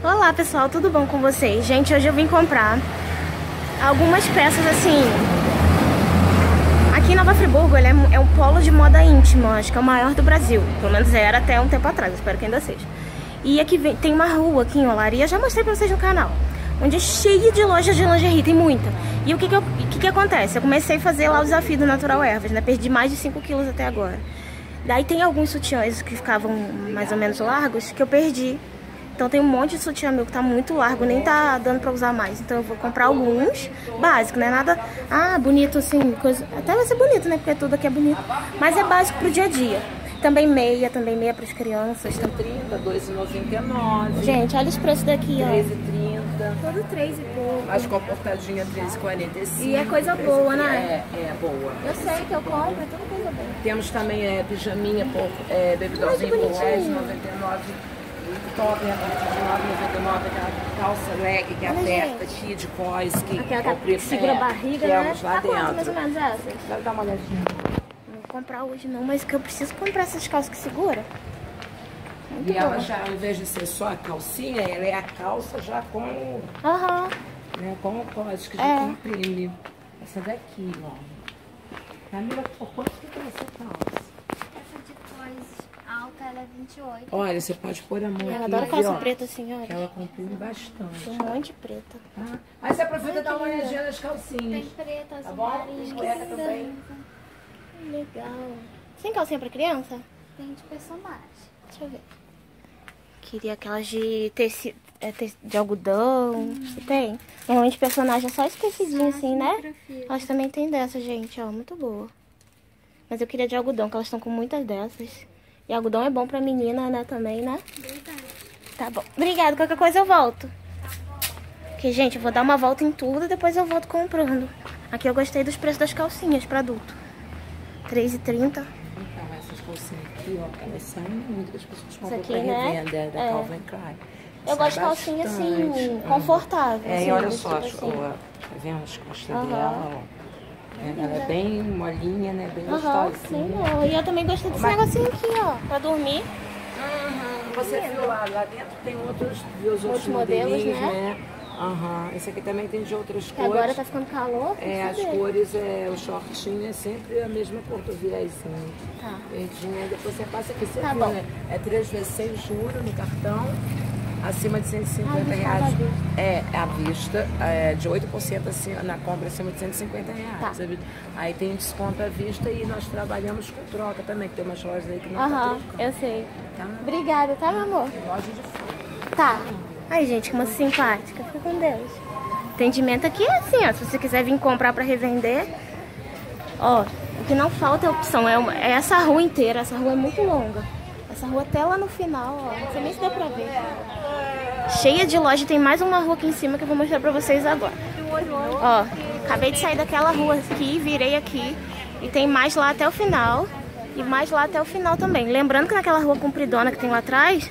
Olá pessoal, tudo bom com vocês? Gente, hoje eu vim comprar algumas peças assim. Aqui em Nova Friburgo ele é, é um polo de moda íntima, acho que é o maior do Brasil. Pelo menos era até um tempo atrás, espero que ainda seja. E aqui vem, tem uma rua aqui em Olaria, já mostrei pra vocês no canal. Onde é cheia de lojas de lingerie, tem muita. E o que que, eu, que que acontece? Eu comecei a fazer lá o desafio do Natural Ervas, né? Perdi mais de 5 quilos até agora. Daí tem alguns sutiãs que ficavam mais ou menos largos que eu perdi. Então tem um monte de sutiã meu que tá muito largo, nem tá dando pra usar mais. Então eu vou comprar alguns básicos, né? Nada, ah, bonito assim, coisa... Até vai ser bonito, né? Porque tudo aqui é bonito. Mas é básico pro dia a dia. Também meia, também meia pras crianças. 30, tam... 2,99. Gente, olha os preços daqui, ó. R$13,30. Todo 3 e pouco. Mais comportadinha, 3,45. E é coisa boa, né? É, é, é boa. Eu sei que eu compro, é tudo coisa boa. Temos também é, pijaminha, por, é, bebidorzinho por é R$10,99. Top é a partir de 9,99. Aquela calça leg que Olha, aperta, gente. tia de cós, que, Aquela é o que preço- segura é, a barriga, né? temos lá Tá quanto mais ou dentro. menos essas? Dá dá uma olhadinha. Não vou comprar hoje não, mas que eu preciso comprar essas calças que segura. Muito E ela já, ao invés de ser só a calcinha, ela é a calça já com, Aham. né, com o código que já É. comprime. Essa daqui, ó. Camila, por quanto que essa calça? Alta, ela é 28. Olha, você pode pôr a mão Eu aqui, adoro aqui, calça ó, preta assim, que olha. ela comprime bastante. Tem um monte de preta. Tá? Aí você aproveita e dá uma olhadinha nas Tem calcinhas. preta, azul Tá bom? marinho, Cueca também. Legal. Tem calcinha pra criança? Tem de personagem. Deixa eu ver. Queria aquelas de tecido, é, te- de algodão. Você tem? Normalmente personagem é só esse tecidinho assim, né? microfibra. Elas também tem dessa, gente, ó. Muito boa. Mas eu queria de algodão, que elas estão com muitas dessas. E algodão é bom pra menina, né, também, né? Verdade. Tá bom. Obrigada. Qualquer coisa eu volto. Porque, gente, eu vou dar uma volta em tudo e depois eu volto comprando. Aqui eu gostei dos preços das calcinhas pra adulto. R$3,30. Então, essas calcinhas aqui, ó, elas saem muito, as pessoas compram aqui, pra né? revenda, é da É. Calvin Klein. Eu gosto de calcinha assim, confortável. É, assim, e olha tipo só, assim. ó, tá vendo as costas Aham. dela, ó. É, Ela é bem molinha, né? Bem gostosinha. legal. E eu também gostei desse Mas- negocinho aqui, ó. Pra dormir. Uhum. Você viu lá, lá dentro tem outros, viu os outros, Outros modelos, né? né? Aham. Esse aqui também tem de outras cores. agora tá ficando calor. É, as ver. cores, é, o shortinho é sempre a mesma cor do viésinho. Tá. Verdinha, depois você passa aqui, você Tá viu, bom. né? É 3 vezes sem juro no cartão, acima de 150 Ah, desconto reais. É, à vista, é, de 8% assim, na compra acima de 150 reais. Tá. Aí tem desconto à vista e nós trabalhamos com troca também, que tem umas lojas aí que não Aham, tá eu sei. Tá? Obrigada, tá, meu amor? Loja de. Tá. Ai, gente, que moça simpática. Fica com Deus. Atendimento aqui é assim, ó. Se você quiser vir comprar pra revender, ó, o que não falta é opção. É, uma- é essa rua inteira. Essa rua é muito longa. Essa rua até lá no final, ó. Nem se dá pra ver. Cheia de loja. Tem mais uma rua aqui em cima que eu vou mostrar pra vocês agora. Ó, acabei de sair daquela rua aqui, virei aqui. E tem mais lá até o final. E mais lá até o final também. Lembrando que naquela rua compridona que tem lá atrás,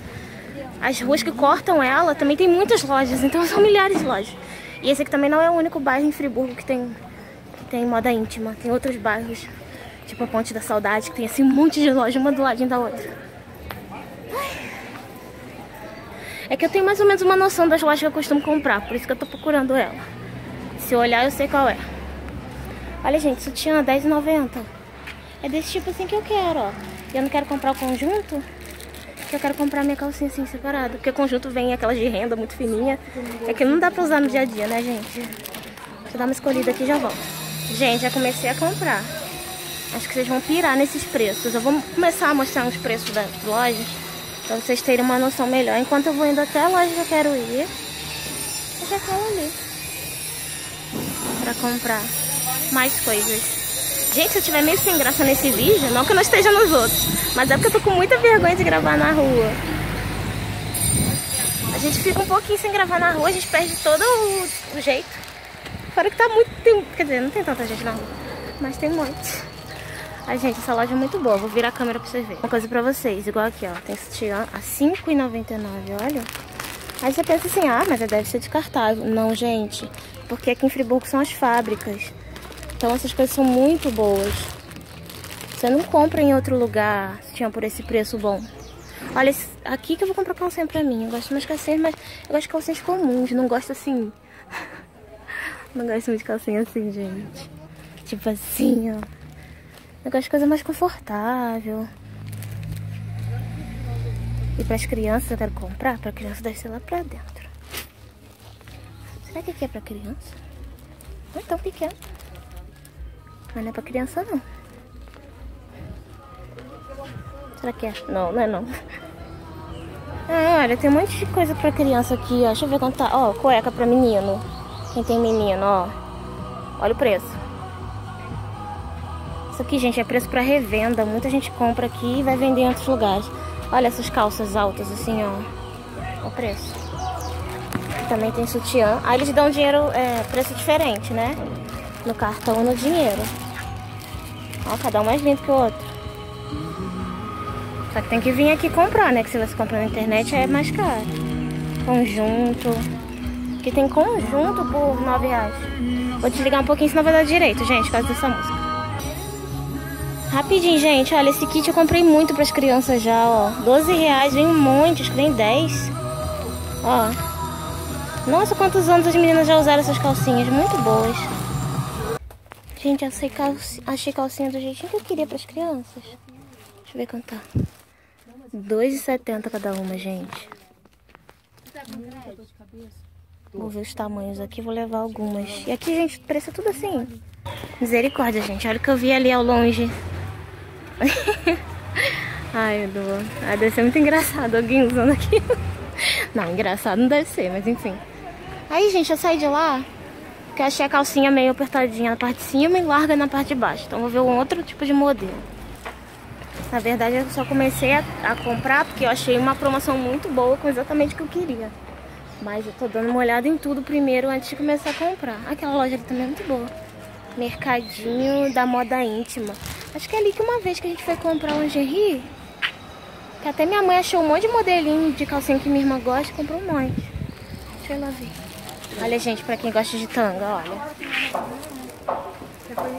as ruas que cortam ela também tem muitas lojas, então são milhares de lojas. E esse aqui também não é o único bairro em Friburgo que tem, que tem moda íntima. Tem outros bairros, tipo a Ponte da Saudade, que tem assim um monte de loja, uma do ladinho da outra. Ai. É que eu tenho mais ou menos uma noção das lojas que eu costumo comprar, por isso que eu tô procurando ela. Se eu olhar, eu sei qual é. Olha, gente, sutiã R$10,90. É desse tipo assim que eu quero, ó. Eu não quero comprar o conjunto, que eu quero comprar minha calcinha assim separada. Porque conjunto vem aquelas de renda muito fininha. É que não dá pra usar no dia a dia, né, gente? Deixa eu dar uma escolhida aqui e já volto. Gente, já comecei a comprar. Acho que vocês vão pirar nesses preços. Eu vou começar a mostrar uns preços das lojas. Pra vocês terem uma noção melhor. Enquanto eu vou indo até a loja que eu quero ir. Eu já falo ali. Pra comprar mais coisas. Gente, se eu tiver meio sem graça nesse vídeo, não que eu não esteja nos outros, mas é porque eu tô com muita vergonha de gravar na rua. A gente fica um pouquinho sem gravar na rua, a gente perde todo o, o jeito. Fora que tá muito. Tem, quer dizer, não tem tanta gente na rua, mas tem muito. Ai, gente, essa loja é muito boa. Vou virar a câmera pra vocês verem. Uma coisa pra vocês, igual aqui, ó. Tem sutiã a R$ 5,99, olha. Aí você pensa assim, ah, mas deve ser descartável. Não, gente. Porque aqui em Friburgo são as fábricas. Então essas coisas são muito boas. Você não compra em outro lugar se tinha por esse preço bom. Olha, aqui que eu vou comprar calcinha pra mim. Eu gosto de umas calcinhas, mas eu gosto de calcinhas comuns. Não gosto assim. não gosto muito de calcinha assim, gente. Tipo assim, ó. Eu gosto de coisa mais confortável. E para as crianças eu quero comprar, para criança deve ser lá pra dentro. Será que aqui é para criança? Não é tão pequeno. Mas não é para criança não. Será que é? Não, não é não. Ah, olha, tem um monte de coisa pra criança aqui, ó. Deixa eu ver quanto tá. Ó, cueca pra menino. Quem tem menino, ó. Olha o preço. Aqui, gente, é preço pra revenda. Muita gente compra aqui e vai vender em outros lugares. Olha essas calças altas, assim, ó. O preço. Também tem sutiã. Aí eles dão dinheiro, é, preço diferente, né? No cartão no dinheiro. Ó, cada um mais lindo que o outro. Só que tem que vir aqui comprar, né? Que se você comprar na internet é mais caro. Conjunto. Aqui tem conjunto por 9 reais. Vou desligar um pouquinho, senão vai dar direito, gente, por causa dessa música. Rapidinho, gente. Olha, esse kit eu comprei muito para as crianças já, ó. 12 reais, vem que vem 10. Ó. Nossa, quantos anos as meninas já usaram essas calcinhas. Muito boas. Gente, achei calcinha, achei calcinha do jeitinho que eu queria para as crianças. Deixa eu ver quanto tá. 2,70 cada uma, gente. Vou ver os tamanhos aqui, vou levar algumas. E aqui, gente, o preço é tudo assim. Misericórdia, gente. Olha o que eu vi ali ao longe. Ai, Edu. Ah, deve ser muito engraçado alguém usando aquilo. Não, engraçado não deve ser, mas enfim. Aí, gente, eu saí de lá porque achei a calcinha meio apertadinha na parte de cima e larga na parte de baixo. Então vou ver um outro tipo de modelo. Na verdade, eu só comecei a, a comprar porque eu achei uma promoção muito boa com exatamente o que eu queria. Mas eu tô dando uma olhada em tudo primeiro antes de começar a comprar. Aquela loja ali também é muito boa. Mercadinho da moda íntima. Acho que é ali que uma vez que a gente foi comprar lingerie, que até minha mãe achou um monte de modelinho de calcinha que minha irmã gosta comprou um monte. Deixa eu lá ver. Olha, gente, pra quem gosta de tanga, olha.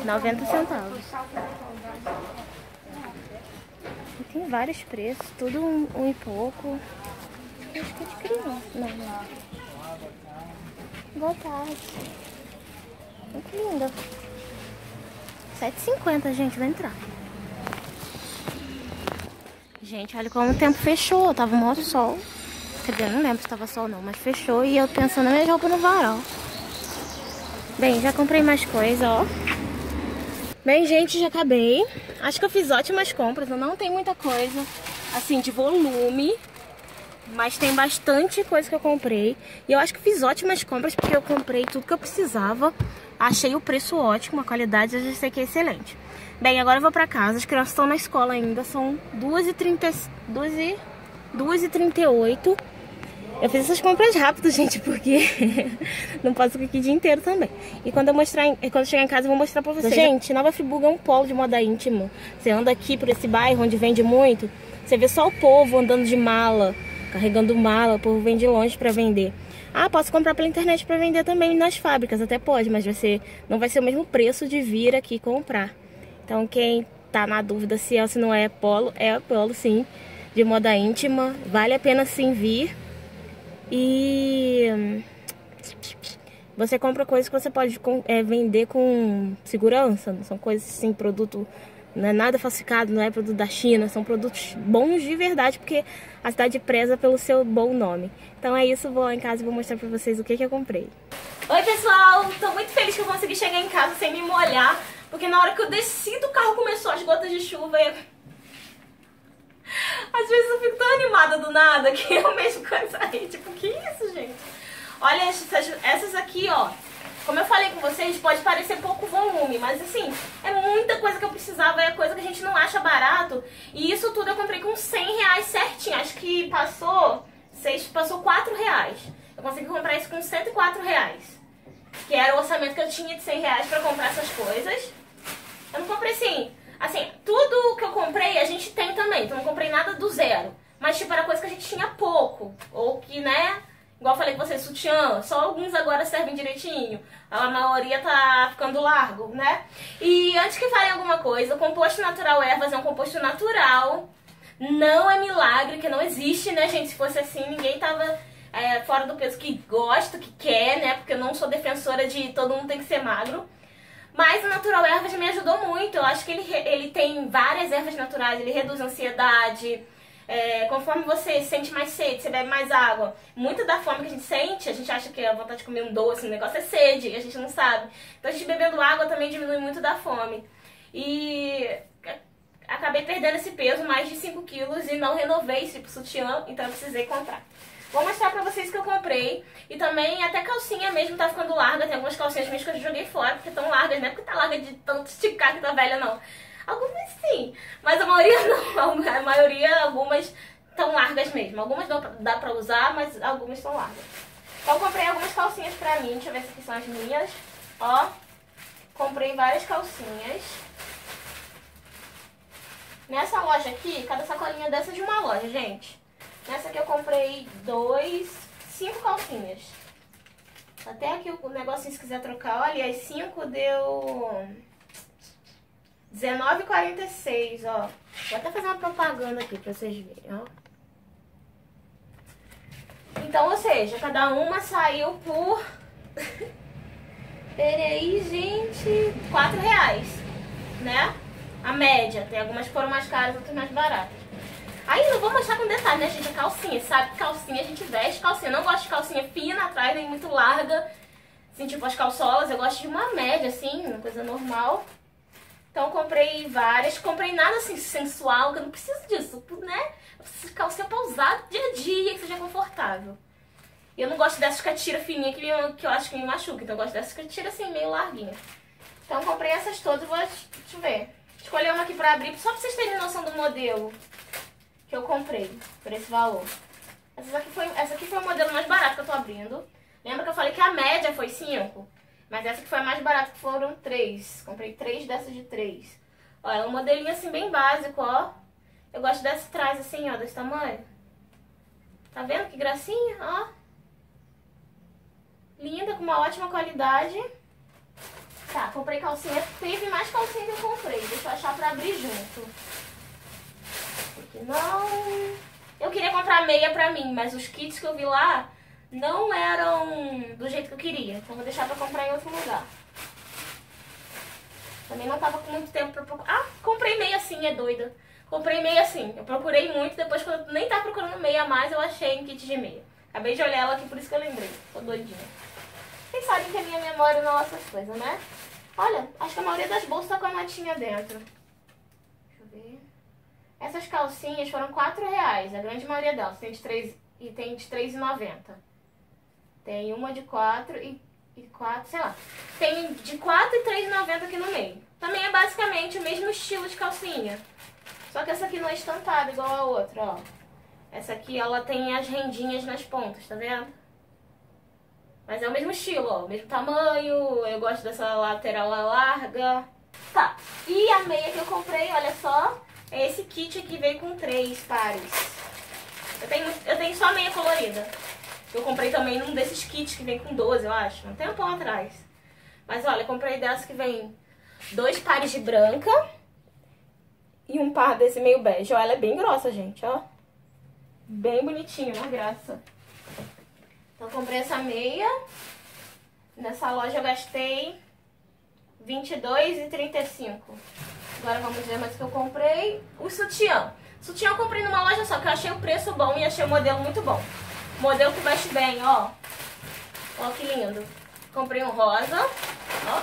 90 centavos. E tem vários preços, tudo um, um e pouco. Acho que é de criança. Não, não. Boa tarde. Muito linda. 7,50, gente, vai entrar. Gente, olha como o tempo fechou. Tava um maior sol. Quer dizer, não lembro se tava sol não, mas fechou. E eu pensando na minha roupa no varal. Bem, já comprei mais coisa, ó. Bem, gente, já acabei. Acho que eu fiz ótimas compras. Eu não tenho muita coisa, assim, de volume. Mas tem bastante coisa que eu comprei. E eu acho que fiz ótimas compras porque eu comprei tudo que eu precisava. Achei o preço ótimo, a qualidade eu já sei que é excelente. Bem, agora eu vou pra casa. As crianças estão na escola ainda. São 2h38. 2h38. Eu fiz essas compras rápido, gente, porque não posso ficar aqui o dia inteiro também. E quando eu mostrar, quando eu chegar em casa, eu vou mostrar pra vocês. Gente, Nova Friburgo é um polo de moda íntima. Você anda aqui por esse bairro onde vende muito, você vê só o povo andando de mala, carregando mala, o povo vem de longe pra vender. Ah, posso comprar pela internet para vender também nas fábricas, até pode, mas vai ser, não vai ser o mesmo preço de vir aqui comprar. Então quem tá na dúvida se é ou se não é polo, é polo sim, de moda íntima, vale a pena sim vir. E você compra coisas que você pode é, vender com segurança, são coisas assim, produto não é nada falsificado, não é produto da China, são produtos bons de verdade, porque a cidade preza pelo seu bom nome. Então é isso, vou lá em casa e vou mostrar pra vocês o que, que eu comprei. Oi pessoal, tô muito feliz que eu consegui chegar em casa sem me molhar, porque na hora que eu desci do carro começou as gotas de chuva e... Às vezes eu fico tão animada do nada que eu mesmo canso aí, tipo, que isso, gente? Olha essas, essas aqui, ó, como eu falei com vocês, pode parecer pouco volume, mas assim, é muita coisa que eu precisava, é coisa que a gente não acha barato. E isso tudo eu comprei com 100 reais certinho, acho que passou, seis, passou 4 reais. Eu consegui comprar isso com 104 reais, que era o orçamento que eu tinha de 100 reais pra comprar essas coisas. Eu não comprei assim, assim, tudo que eu comprei a gente tem também, então não comprei nada do zero. Mas tipo, era coisa que a gente tinha pouco, ou que, né, Igual eu falei com você, sutiã, só alguns agora servem direitinho. A maioria tá ficando largo, né? E antes que falem alguma coisa, o composto natural ervas é um composto natural. Não é milagre, que não existe, né, gente? Se fosse assim, ninguém tava é, fora do peso que gosta, que quer, né? Porque eu não sou defensora de todo mundo tem que ser magro. Mas o Natural Ervas me ajudou muito. Eu acho que ele, ele tem várias ervas naturais, ele reduz a ansiedade. É, conforme você sente mais sede, você bebe mais água. Muita da fome que a gente sente, a gente acha que a vontade de comer um doce, um negócio é sede, e a gente não sabe. Então a gente bebendo água também diminui muito da fome. E acabei perdendo esse peso, mais de 5 quilos, e não renovei esse sutiã, então eu precisei comprar. Vou mostrar pra vocês que eu comprei. E também até calcinha mesmo tá ficando larga. Tem algumas calcinhas mesmo que eu joguei fora, porque estão largas, não é porque tá larga de tanto esticar que tá velha, não. Algumas sim, mas a maioria não. A maioria, algumas estão largas mesmo. Algumas dá pra usar, mas algumas estão largas. Então comprei algumas calcinhas pra mim. Deixa eu ver se aqui são as minhas. Ó, comprei várias calcinhas. Nessa loja aqui, cada sacolinha dessa é de uma loja, gente. Nessa aqui eu comprei dois, cinco calcinhas. Até aqui o negocinho, se quiser trocar, olha, as cinco deu... R$19,46, ó. Vou até fazer uma propaganda aqui pra vocês verem, ó. Então, ou seja, cada uma saiu por... Peraí, gente... 4,00 reais, né? A média. Tem algumas que foram mais caras, outras mais baratas. Aí não vou mostrar com detalhe, né, gente? A calcinha, sabe? Calcinha a gente veste calcinha. Não gosto de calcinha fina atrás, nem muito larga. Assim, tipo as calçolas. Eu gosto de uma média, assim, uma coisa normal. Então comprei várias, comprei nada assim sensual, que eu não preciso disso, né? Eu preciso calcinha dia a dia, que seja confortável. E eu não gosto dessas que tira fininha que, eu, que eu acho que me machuca, então eu gosto dessas que tira assim, meio larguinha. Então comprei essas todas, vou, deixa eu ver, escolher uma aqui pra abrir, só pra vocês terem noção do modelo que eu comprei, por esse valor. Essa aqui foi, essa aqui foi o modelo mais barato que eu tô abrindo. Lembra que eu falei que a média foi 5? Mas essa que foi a mais barata, que foram três. Comprei três dessas de três. Ó, é um modelinho assim bem básico, ó. Eu gosto dessa trás assim, ó, desse tamanho. Tá vendo que gracinha? Ó. Linda, com uma ótima qualidade. Tá, comprei calcinha. Teve mais calcinha que eu comprei. Deixa eu achar pra abrir junto. Aqui não. Eu queria comprar meia pra mim, mas os kits que eu vi lá não eram do jeito que eu queria. Então vou deixar pra comprar em outro lugar. Também não tava com muito tempo pra procurar. Ah, comprei meia assim, é doida. Comprei meia assim. Eu procurei muito, depois quando eu nem tava procurando meia mais, eu achei em kit de meia. Acabei de olhar ela aqui, por isso que eu lembrei. Tô doidinha. Vocês sabem que a minha memória não é essas coisas, né? Olha, acho que a maioria das bolsas tá com a notinha dentro. Deixa eu ver. Essas calcinhas foram 4 reais, a grande maioria delas. Tem de 3 e tem de 3,90. Tem uma de 4 e, e 4, sei lá. Tem de 4 e 3,90 aqui no meio. Também é basicamente o mesmo estilo de calcinha. Só que essa aqui não é estampada igual a outra, ó. Essa aqui, ela tem as rendinhas nas pontas, tá vendo? Mas é o mesmo estilo, ó. O mesmo tamanho. Eu gosto dessa lateral larga. Tá. E a meia que eu comprei, olha só. É esse kit aqui veio com três pares. Eu tenho, eu tenho só meia colorida. Eu comprei também num desses kits que vem com 12, eu acho. Um tempão atrás. Mas olha, comprei dessa que vem dois pares de branca e um par desse meio bege. Ó, ela é bem grossa, gente, ó. Bem bonitinha, uma graça. Então, comprei essa meia. Nessa loja eu gastei R$22,35. Agora vamos ver mais o que eu comprei. O sutiã. Sutiã eu comprei numa loja só, que eu achei o preço bom e achei o modelo muito bom. Modelo que veste bem, ó. Ó que lindo. Comprei um rosa, ó.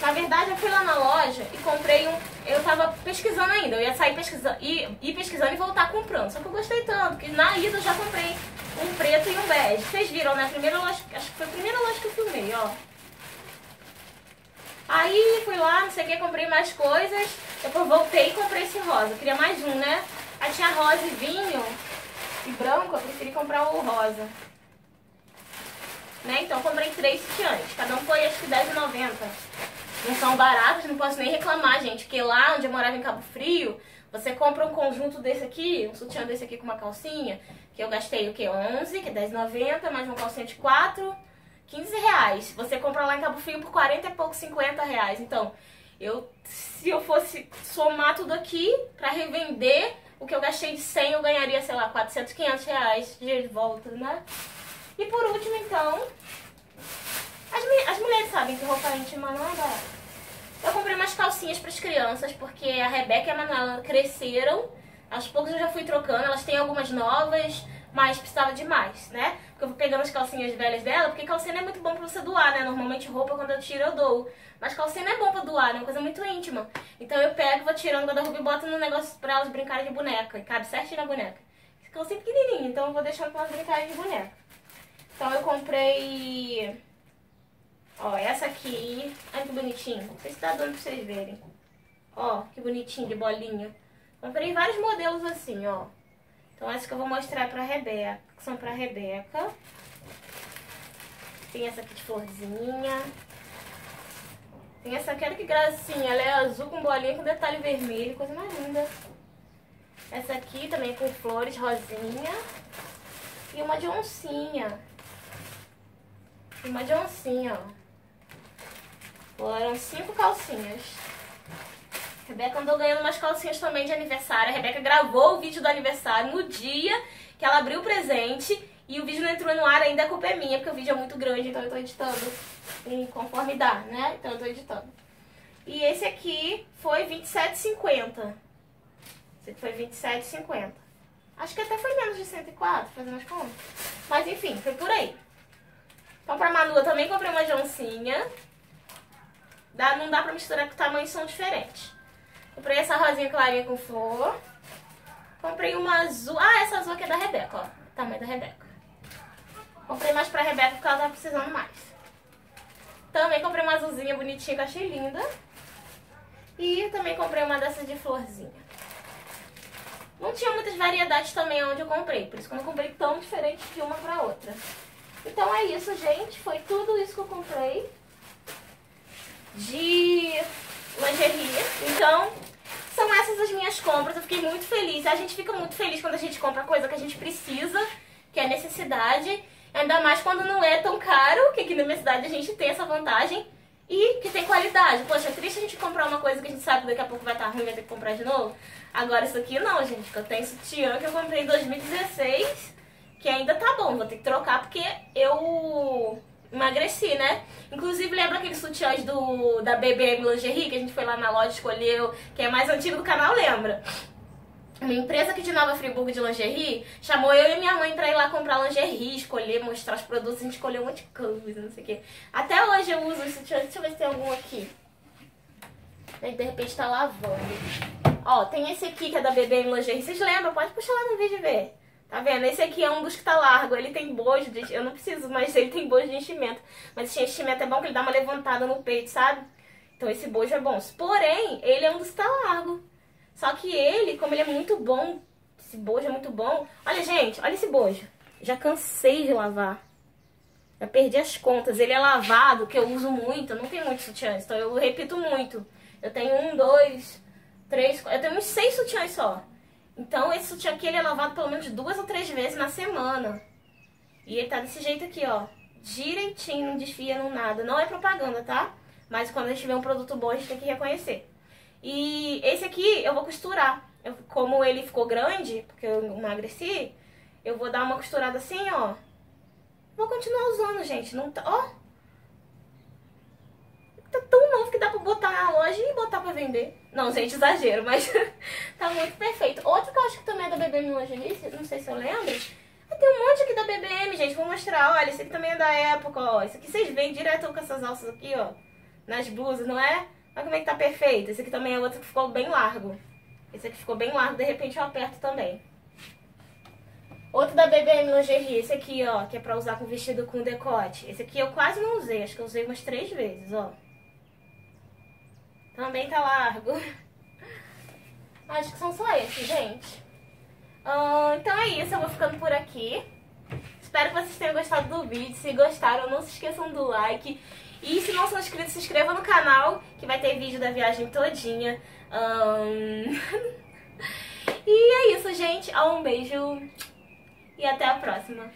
Na verdade, eu fui lá na loja e comprei um... Eu tava pesquisando ainda, eu ia sair pesquisando, ir, ir pesquisando e voltar comprando. Só que eu gostei tanto, que na ida eu já comprei um preto e um bege. Vocês viram, né? A primeira loja, acho que foi a primeira loja que eu filmei, ó. Aí fui lá, não sei o que, comprei mais coisas. Depois voltei e comprei esse rosa. Eu queria mais um, né? Aí tinha rosa e vinho e branco, eu preferi comprar o rosa. Né? Então comprei três sutiãs. Cada um foi acho que R$10,90. Não são baratos, não posso nem reclamar, gente. Porque lá onde eu morava em Cabo Frio, você compra um conjunto desse aqui, um sutiã desse aqui com uma calcinha, que eu gastei o quê? 11, que é R$10,90, mais uma calcinha de 4, 15 reais. Você compra lá em Cabo Frio por 40 e pouco, 50 reais. Então, Eu, se eu fosse somar tudo aqui pra revender, o que eu gastei de 100 eu ganharia, sei lá, 400, 500 reais de volta, né? E por último, então, as, as mulheres sabem que roupa íntima não é barata. Eu comprei umas calcinhas para as crianças, porque a Rebeca e a Manuela cresceram. Aos poucos eu já fui trocando, elas têm algumas novas, mas precisava de mais, né? Porque eu vou pegando as calcinhas velhas dela, porque calcinha é muito bom pra você doar, né? Normalmente roupa quando eu tiro eu dou. Mas calcinha é bom pra doar, né? É uma coisa muito íntima. Então eu pego, vou tirando o guarda-roupa e boto no negócio pra elas brincarem de boneca. E cabe certinho na boneca. Calcinha pequenininha, então eu vou deixando pra elas brincarem de boneca. Então eu comprei... Ó, essa aqui. Olha que bonitinho. Não sei se tá dando pra vocês verem. Ó, que bonitinho, de bolinha. Comprei vários modelos assim, ó. Então essa que eu vou mostrar pra Rebeca. São pra Rebeca. Tem essa aqui de florzinha. Tem essa aqui, olha que gracinha. Ela é azul com bolinha com detalhe vermelho. Coisa mais linda. Essa aqui também com flores, rosinha. E uma de oncinha. E uma de oncinha, ó. Foram cinco calcinhas. Rebeca andou ganhando umas calcinhas também de aniversário. A Rebeca gravou o vídeo do aniversário no dia que ela abriu o presente. E o vídeo não entrou no ar ainda, a culpa é minha, porque o vídeo é muito grande, então eu tô editando em conforme dá, né? Então eu tô editando. E esse aqui foi R$27,50. Esse aqui foi R$27,50. Acho que até foi menos de 104, fazendo as contas. Mas enfim, foi por aí. Então pra Manu eu também comprei uma joncinha. Dá, não dá pra misturar porque tamanhos são diferentes. Comprei essa rosinha clarinha com flor. Comprei uma azul. Ah, essa azul aqui é da Rebeca, ó. Tamanho da Rebeca. Comprei mais pra Rebeca porque ela tá precisando mais. Também comprei uma azulzinha bonitinha que eu achei linda. E também comprei uma dessas de florzinha. Não tinha muitas variedades também onde eu comprei. Por isso que eu não comprei tão diferente de uma pra outra. Então é isso, gente. Foi tudo isso que eu comprei de lingerie. Então, são essas as minhas compras. Eu fiquei muito feliz. A gente fica muito feliz quando a gente compra coisa que a gente precisa, que é necessidade. Ainda mais quando não é tão caro, que aqui na minha cidade a gente tem essa vantagem. E que tem qualidade. Poxa, é triste a gente comprar uma coisa que a gente sabe que daqui a pouco vai estar ruim, vai ter que comprar de novo. Agora isso aqui não, gente. Eu tenho sutiã que eu comprei em 2016, que ainda tá bom. Vou ter que trocar porque eu emagreci, né? Inclusive, lembra aqueles sutiãs do, da BBM Lingerie que a gente foi lá na loja escolheu, que é mais antigo do canal, lembra? Uma empresa aqui de Nova Friburgo de lingerie chamou eu e minha mãe pra ir lá comprar lingerie, escolher, mostrar os produtos, a gente escolheu um monte de coisa, não sei o quê. Até hoje eu uso esse sutiã, deixa eu ver se tem algum aqui. Aí de repente tá lavando. Ó, tem esse aqui que é da BBM Lingerie, vocês lembram? Pode puxar lá no vídeo e ver. Tá vendo? Esse aqui é um dos que tá largo. Ele tem bojo de... Eu não preciso, mas ele tem bojo de enchimento. Mas esse enchimento é bom que ele dá uma levantada no peito, sabe? Então esse bojo é bom. Porém, ele é um dos que tá largo. Só que ele, como ele é muito bom, esse bojo é muito bom. Olha, gente, olha esse bojo. Já cansei de lavar. Já perdi as contas. Ele é lavado, que eu uso muito. Eu não tenho muitos sutiãs, então eu repito muito. Eu tenho um, dois, três, eu tenho uns seis sutiãs só. Então esse sutiã aqui ele é lavado pelo menos duas ou três vezes na semana. E ele tá desse jeito aqui, ó. Direitinho, não desfia, não nada. Não é propaganda, tá? Mas quando a gente vê um produto bom, a gente tem que reconhecer. E esse aqui eu vou costurar. Eu, como ele ficou grande, porque eu emagreci, eu vou dar uma costurada assim, ó. Vou continuar usando, gente. Não tá... Ó! Tá tão novo que dá pra botar na loja e botar pra vender. Não, gente, exagero, mas tá muito perfeito. Outro que eu acho que também é da BBM Lingerie, não sei se eu lembro. Ah, tem um monte aqui da BBM, gente. Vou mostrar. Olha, esse aqui também é da época, ó. Esse aqui vocês veem direto com essas alças aqui, ó. Nas blusas, não é? Olha como é que tá perfeito. Esse aqui também é outro que ficou bem largo. Esse aqui ficou bem largo, de repente eu aperto também. Outro da BBM Lingerie, esse aqui, ó, que é pra usar com vestido com decote. Esse aqui eu quase não usei, acho que eu usei umas três vezes, ó. Também tá largo. Acho que são só esses, gente. Uh, então é isso, eu vou ficando por aqui. Espero que vocês tenham gostado do vídeo. Se gostaram, não se esqueçam do like. E se não são inscritos, se inscreva no canal, que vai ter vídeo da viagem todinha. Um... e é isso, gente. Um beijo e até a próxima.